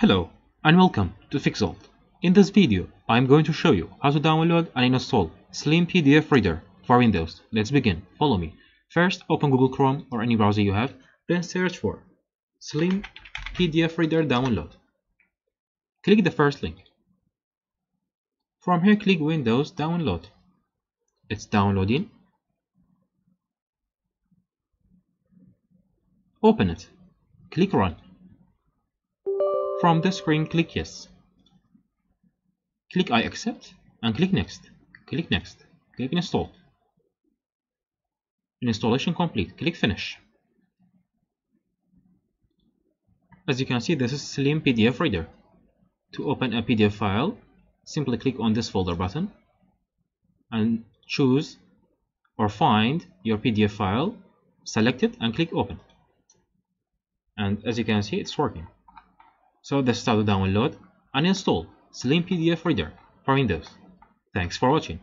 Hello and welcome to Fixault. In this video, I am going to show you how to download and install Slim PDF Reader for Windows. Let's begin. Follow me. First, open Google Chrome or any browser you have, then search for Slim PDF Reader Download. Click the first link. From here, click Windows Download. It's downloading. Open it. Click Run. From the screen, click Yes. Click I accept and click Next. Click Next. Click Install. Installation complete. Click Finish. As you can see, this is Slim PDF Reader. To open a PDF file, simply click on this folder button and choose or find your PDF file, select it and click Open. And as you can see, it's working. So this is how to download and install Slim PDF Reader for Windows. Thanks for watching.